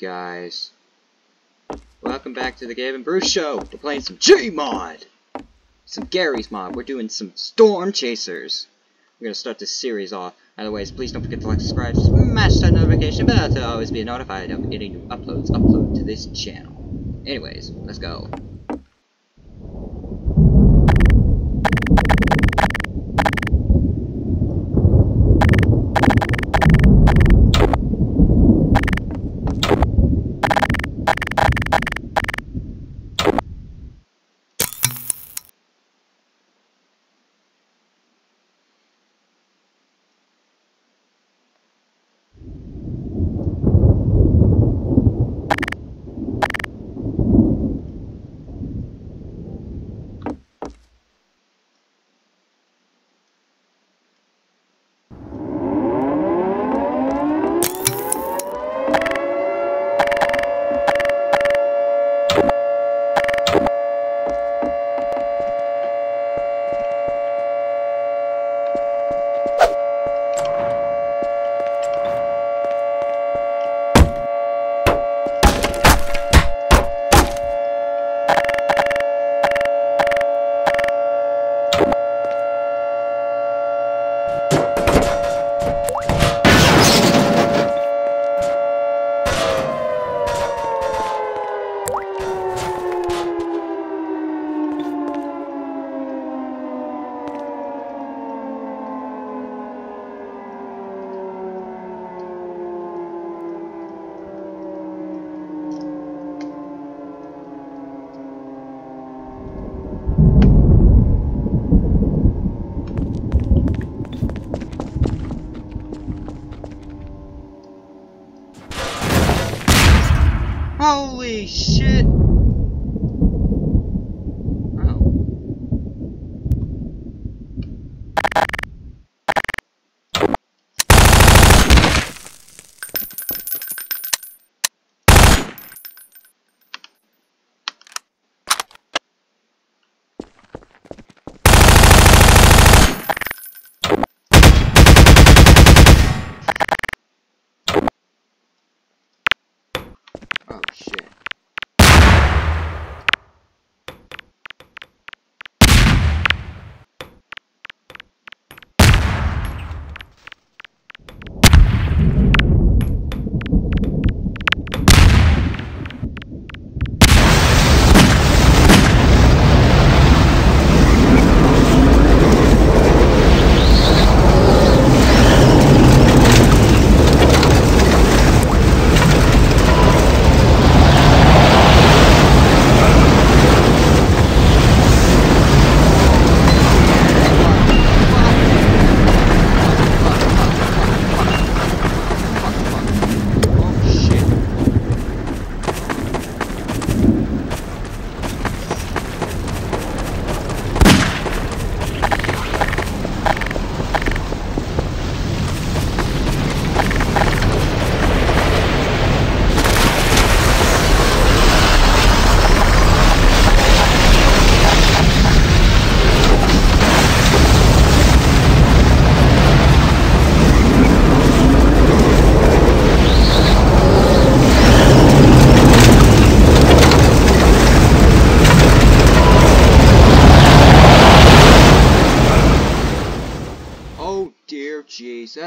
guys? Welcome back to the and Bruce Show. We're playing some G-Mod! Some Garry's Mod. We're doing some Storm Chasers. We're gonna start this series off. Otherwise, please don't forget to like, subscribe, smash that notification bell to always be notified of any new uploads upload to this channel. Anyways, let's go. Holy shit!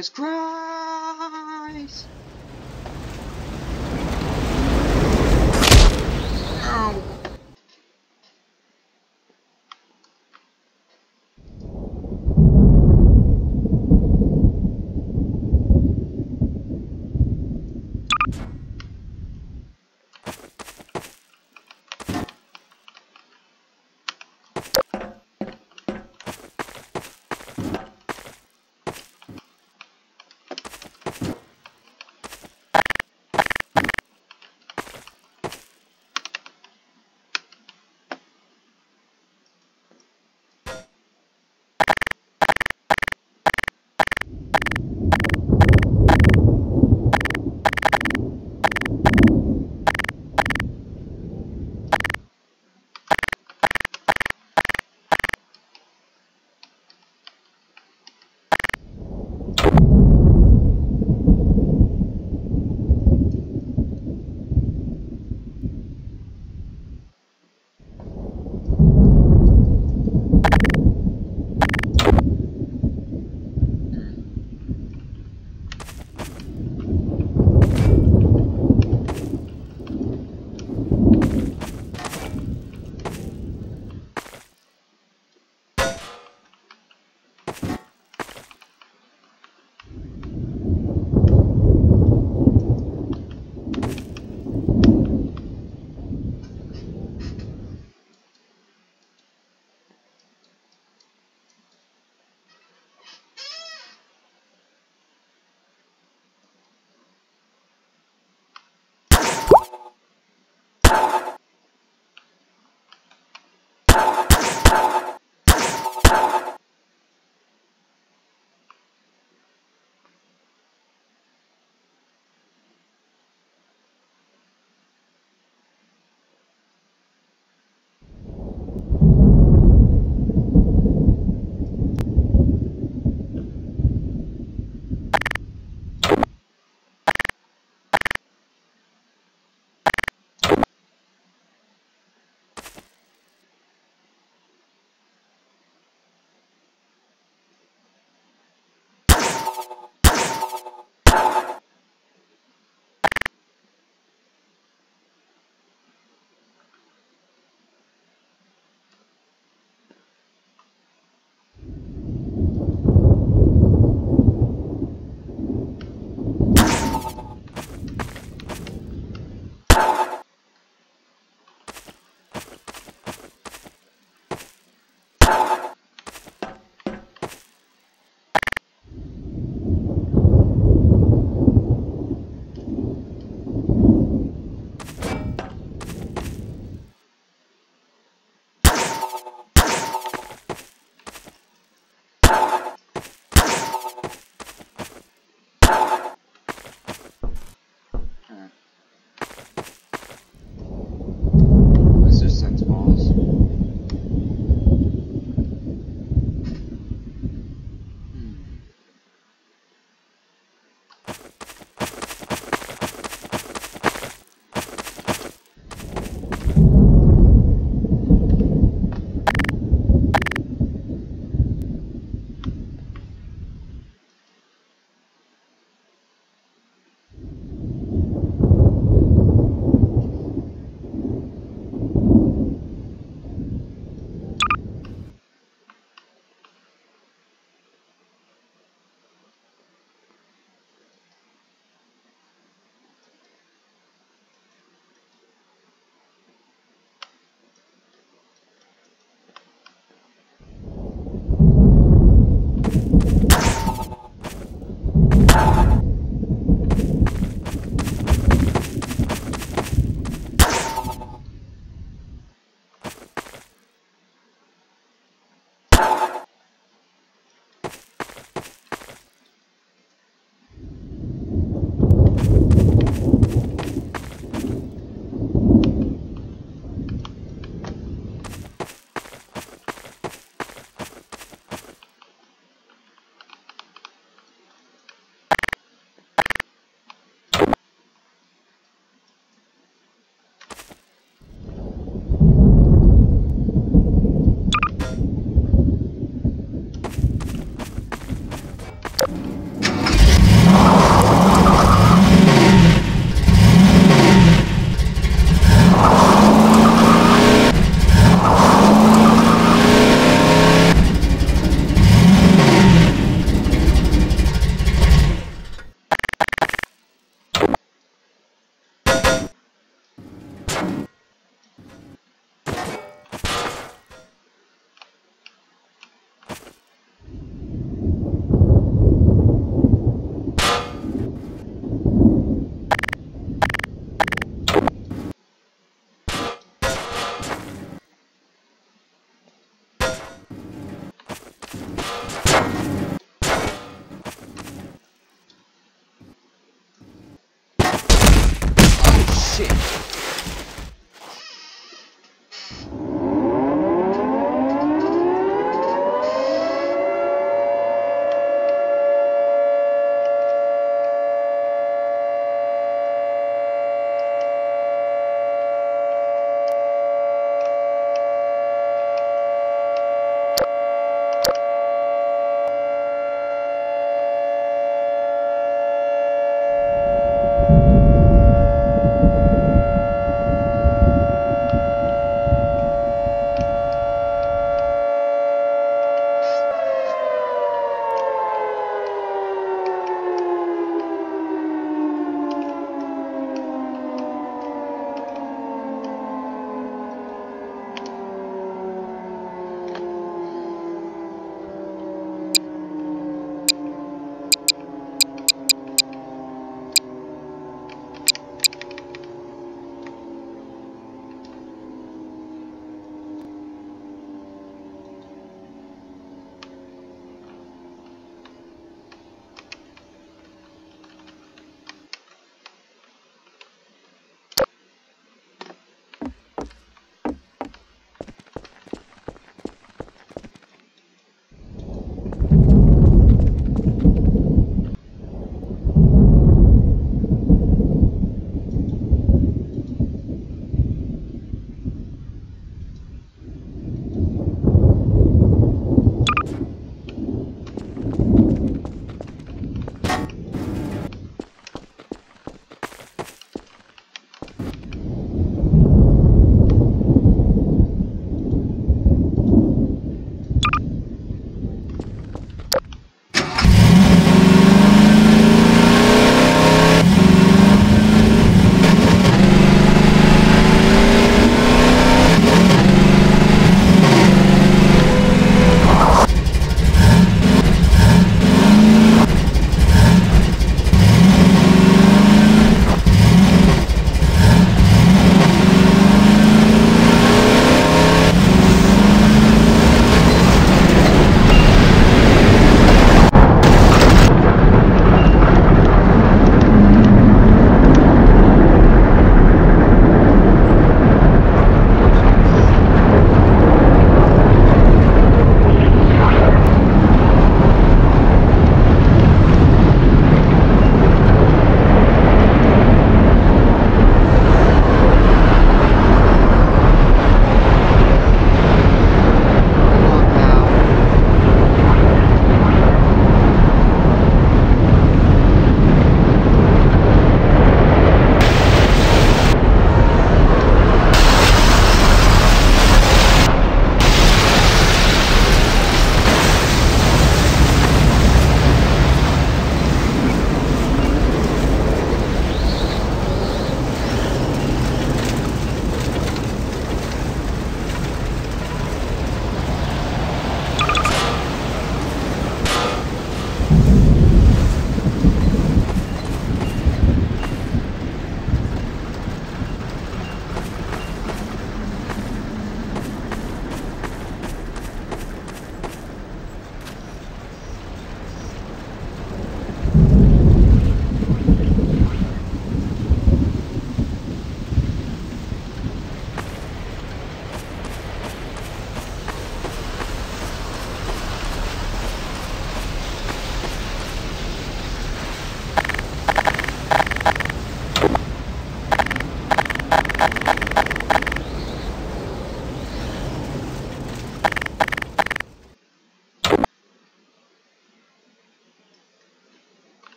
Jesus Christ!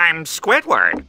I'm Squidward.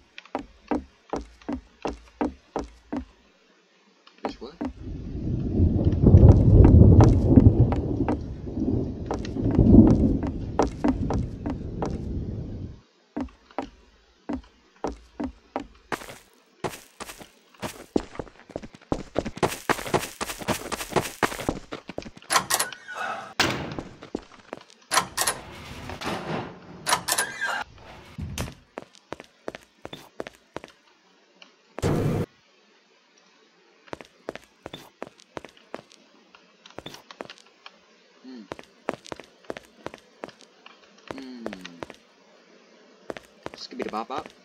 Skibidi bop bop.